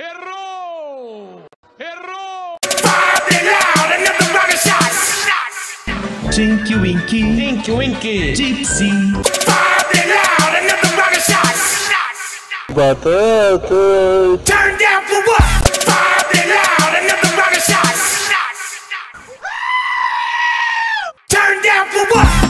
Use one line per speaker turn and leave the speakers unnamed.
Errou! Errou!
Tinky Winky,
Tinky Winky,
Gypsy.
Batata.
Turn down for what? Five and loud, another rocket shot. Turn down for what?